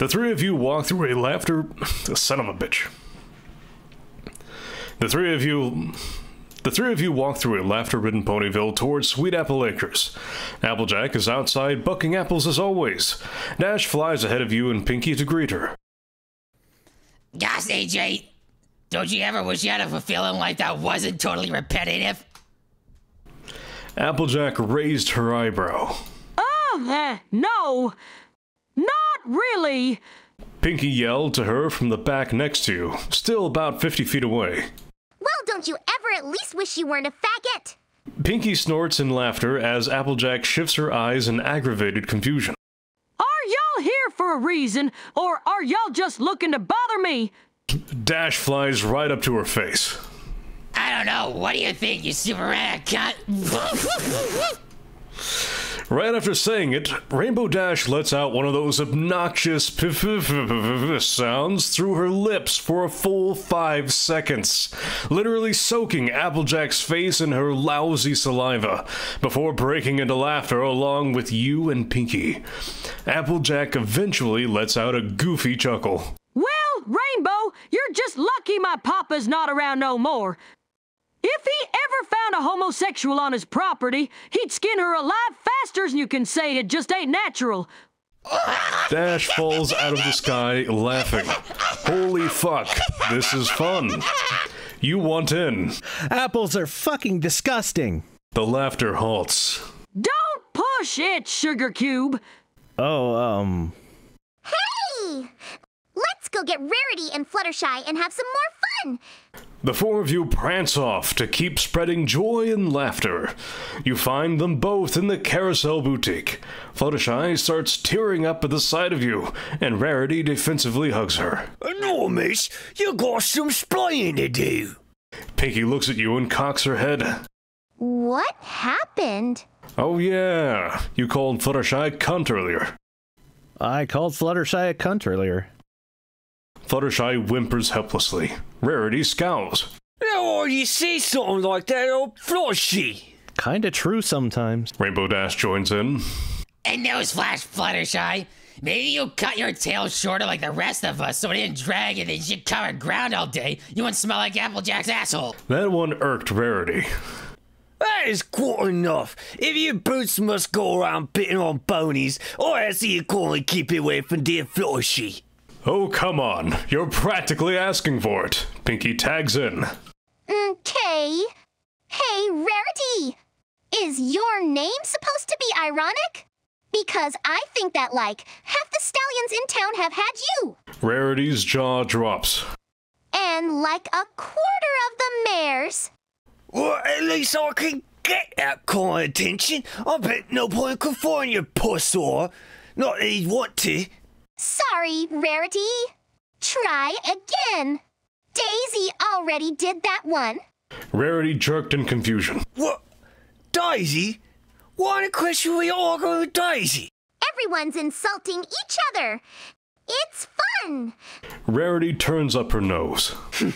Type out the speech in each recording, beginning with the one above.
The three of you walk through a laughter. Son of a bitch. The three of you. The three of you walk through a laughter ridden Ponyville towards Sweet Apple Acres. Applejack is outside bucking apples as always. Dash flies ahead of you and Pinkie to greet her. Gosh, AJ, don't you ever wish you had a feeling like that wasn't totally repetitive? Applejack raised her eyebrow. Oh, uh, no. Not really. Pinkie yelled to her from the back next to you, still about 50 feet away. Well, don't you ever at least wish you weren't a faggot? Pinkie snorts in laughter as Applejack shifts her eyes in aggravated confusion. Are y'all here for a reason, or are y'all just looking to bother me? Dash flies right up to her face. I don't know. What do you think, you super rat cunt? Right after saying it, Rainbow Dash lets out one of those obnoxious sounds through her lips for a full five seconds, literally soaking Applejack's face in her lousy saliva, before breaking into laughter along with you and Pinkie. Applejack eventually lets out a goofy chuckle. Well, Rainbow, you're just lucky my papa's not around no more. If he ever found a homosexual on his property, he'd skin her alive faster than you can say it just ain't natural. Dash falls out of the sky laughing. Holy fuck, this is fun. You want in. Apples are fucking disgusting. The laughter halts. Don't push it, Sugar Cube. Oh, um. Hey! Let's go get Rarity and Fluttershy and have some more fun! The four of you prance off to keep spreading joy and laughter. You find them both in the Carousel Boutique. Fluttershy starts tearing up at the sight of you, and Rarity defensively hugs her. Enormous, you got some splaining to do. Pinkie looks at you and cocks her head. What happened? Oh yeah, you called Fluttershy a cunt earlier. I called Fluttershy a cunt earlier. Fluttershy whimpers helplessly. Rarity scowls. Now, you say something like that, old Floshy. Kinda true sometimes. Rainbow Dash joins in. And newsflash, Fluttershy. Maybe you cut your tail shorter like the rest of us so it didn't drag and then shit covered ground all day. You wouldn't smell like Applejack's asshole. That one irked Rarity. That is quite enough. If your boots must go around bitting on ponies, I ask you to only keep away from dear Floshy. Oh, come on. You're practically asking for it. Pinkie tags in. Okay. Hey, Rarity! Is your name supposed to be ironic? Because I think that, like, half the stallions in town have had you. Rarity's jaw drops. And like a quarter of the mares. Well, at least I can get that kind of attention. I bet no point conforming your puss or. Not that he'd want to. Sorry, Rarity. Try again. Daisy already did that one. Rarity jerked in confusion. What? Daisy? Why in the question we all go with Daisy? Everyone's insulting each other. It's fun. Rarity turns up her nose.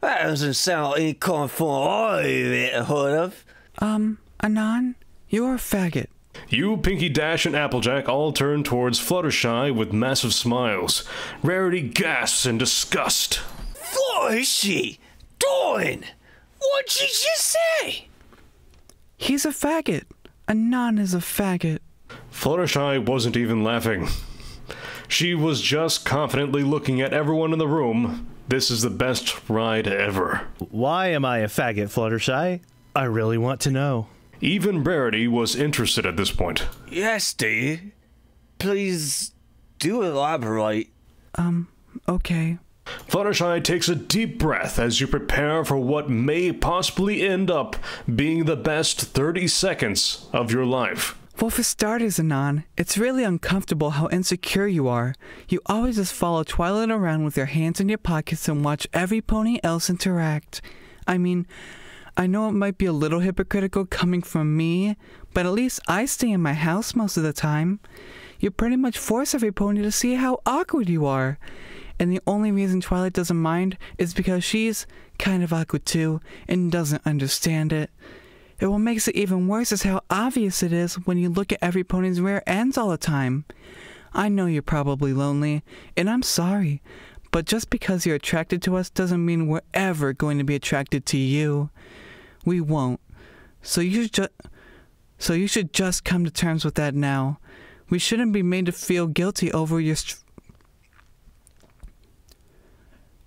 That doesn't sound like any kind of fun I've ever heard of. Um, Anon, you're a faggot. You, Pinkie Dash, and Applejack all turn towards Fluttershy with massive smiles. Rarity gasps in disgust. Floshy! Dawn! What'd you just say? He's a faggot. Anon is a faggot. Fluttershy wasn't even laughing. She was just confidently looking at everyone in the room. This is the best ride ever. Why am I a faggot, Fluttershy? I really want to know. Even Rarity was interested at this point. Yes, dear. Please do elaborate. Um, okay. Fluttershy takes a deep breath as you prepare for what may possibly end up being the best 30 seconds of your life. Well, for starters, Anon, it's really uncomfortable how insecure you are. You always just follow Twilight around with your hands in your pockets and watch every pony else interact. I mean, I know it might be a little hypocritical coming from me, but at least I stay in my house most of the time. You pretty much force every pony to see how awkward you are. And the only reason Twilight doesn't mind is because she's kind of awkward too and doesn't understand it. And what makes it even worse is how obvious it is when you look at every pony's rear ends all the time. I know you're probably lonely, and I'm sorry. But just because you're attracted to us doesn't mean we're ever going to be attracted to you. We won't. So you should just so you should just come to terms with that now. We shouldn't be made to feel guilty over your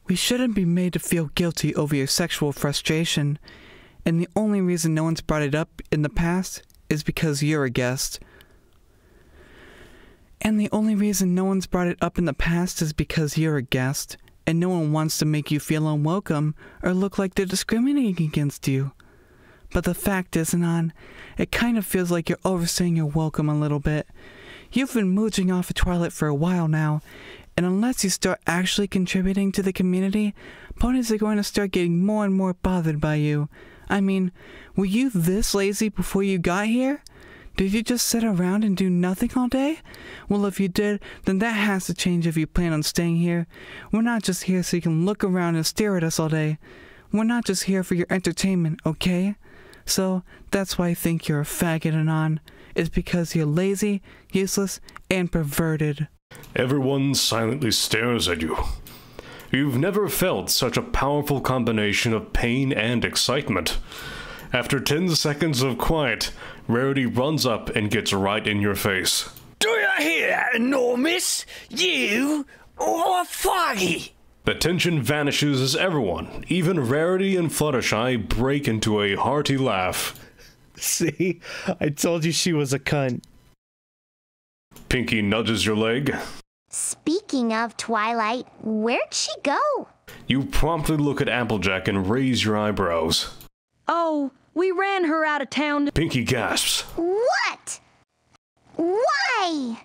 We shouldn't be made to feel guilty over your sexual frustration. And the only reason no one's brought it up in the past is because you're a guest. And the only reason no one's brought it up in the past is because you're a guest, and no one wants to make you feel unwelcome or look like they're discriminating against you. But the fact is, Anon, it kind of feels like you're overstaying your welcome a little bit. You've been mooching off of Twilight for a while now, and unless you start actually contributing to the community, ponies are going to start getting more and more bothered by you. I mean, were you this lazy before you got here? Did you just sit around and do nothing all day? Well, if you did, then that has to change if you plan on staying here. We're not just here so you can look around and stare at us all day. We're not just here for your entertainment, okay? So, that's why I think you're a faggot, Anon. It's because you're lazy, useless, and perverted. Everyone silently stares at you. You've never felt such a powerful combination of pain and excitement. After 10 seconds of quiet, Rarity runs up and gets right in your face. Do you hear that, enormous? You or Foggy? The tension vanishes as everyone, even Rarity and Fluttershy, break into a hearty laugh. See? I told you she was a cunt. Pinkie nudges your leg. Speaking of Twilight, where'd she go? You promptly look at Applejack and raise your eyebrows. Oh, we ran her out of town. Pinkie gasps. What? Why?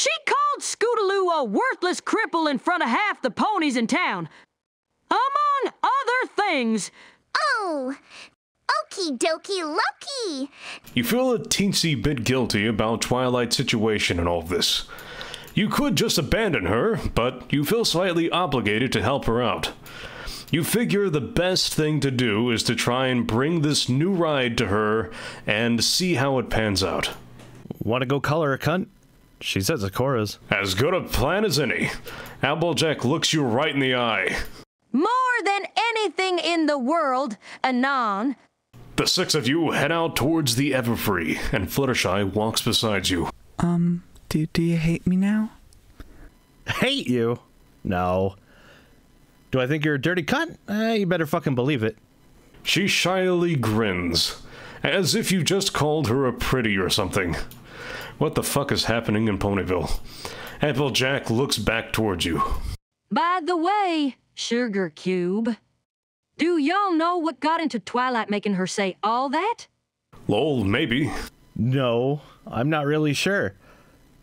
She called Scootaloo a worthless cripple in front of half the ponies in town. Among other things. Oh, okie dokie Loki. You feel a teensy bit guilty about Twilight's situation and all of this. You could just abandon her, but you feel slightly obligated to help her out. You figure the best thing to do is to try and bring this new ride to her and see how it pans out. Want to go color a cunt? She's at Zecora's. As good a plan as any. Applejack looks you right in the eye. More than anything in the world, Anon. The six of you head out towards the Everfree, and Fluttershy walks beside you. Um, do, do you hate me now? Hate you? No. Do I think you're a dirty cunt? Eh, you better fucking believe it. She shyly grins, as if you just called her a pretty or something. What the fuck is happening in Ponyville? Applejack looks back towards you. By the way, Sugar Cube, do y'all know what got into Twilight making her say all that? Lol, maybe. No, I'm not really sure.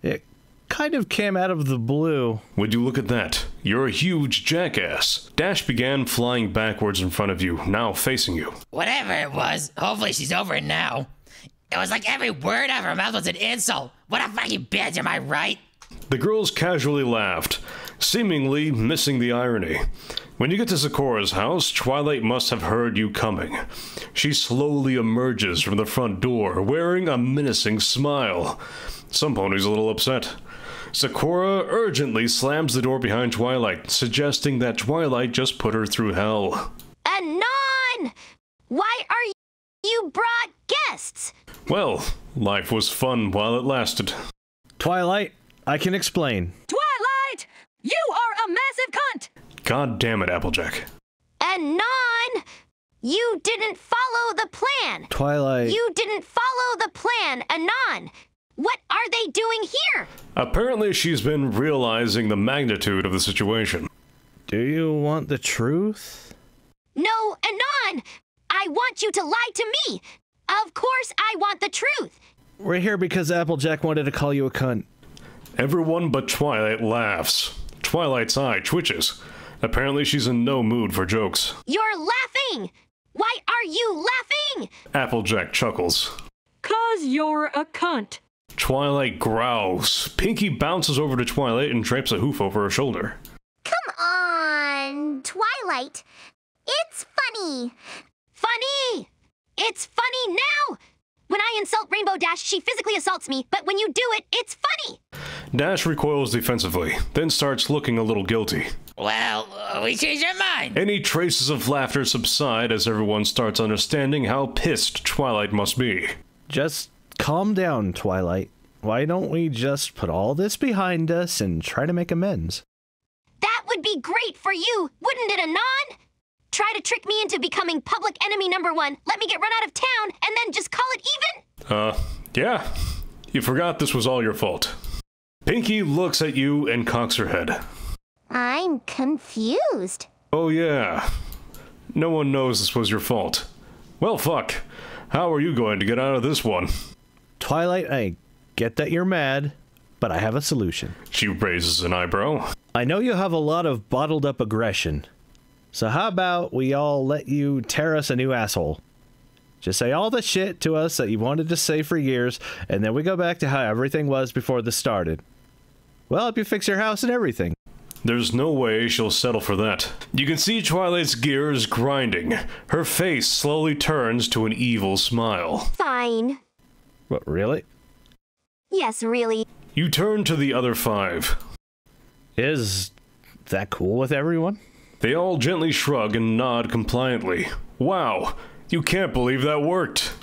It kind of came out of the blue. Would you look at that? You're a huge jackass. Dash began flying backwards in front of you, now facing you. Whatever it was, hopefully she's over it now. It was like every word out of her mouth was an insult. What a fucking bitch, am I right? The girls casually laughed, seemingly missing the irony. When you get to Zecora's house, Twilight must have heard you coming. She slowly emerges from the front door, wearing a menacing smile. Some ponies a little upset. Zecora urgently slams the door behind Twilight, suggesting that Twilight just put her through hell. Anon! Why are you, you brought guests? Well, life was fun while it lasted. Twilight, I can explain. Twilight! You are a massive cunt! God damn it, Applejack. Anon! You didn't follow the plan. Twilight. You didn't follow the plan, Anon. What are they doing here? Apparently, she's been realizing the magnitude of the situation. Do you want the truth? No, Anon! I want you to lie to me. Of course, I want the truth. We're here because Applejack wanted to call you a cunt. Everyone but Twilight laughs. Twilight's eye twitches. Apparently, she's in no mood for jokes. You're laughing. Why are you laughing? Applejack chuckles. Cause you're a cunt. Twilight growls. Pinkie bounces over to Twilight and drapes a hoof over her shoulder. Come on, Twilight. It's funny. Funny! It's funny now! When I insult Rainbow Dash, she physically assaults me, but when you do it, it's funny! Dash recoils defensively, then starts looking a little guilty. Well, uh, we changed our mind. Any traces of laughter subside as everyone starts understanding how pissed Twilight must be. Just calm down, Twilight. Why don't we just put all this behind us and try to make amends? That would be great for you, wouldn't it, Anon? Try to trick me into becoming public enemy number one, let me get run out of town, and then just call it even? Uh, yeah. You forgot this was all your fault. Pinkie looks at you and cocks her head. I'm confused. Oh, yeah. No one knows this was your fault. Well, fuck. How are you going to get out of this one? Twilight, I get that you're mad, but I have a solution. She raises an eyebrow. I know you have a lot of bottled up aggression. So how about we all let you tear us a new asshole? Just say all the shit to us that you wanted to say for years, and then we go back to how everything was before this started. We'll help you fix your house and everything. There's no way she'll settle for that. You can see Twilight's gears grinding. Her face slowly turns to an evil smile. Fine. What, really? Yes, really. You turn to the other five. Is that cool with everyone? They all gently shrug and nod compliantly. Wow, you can't believe that worked.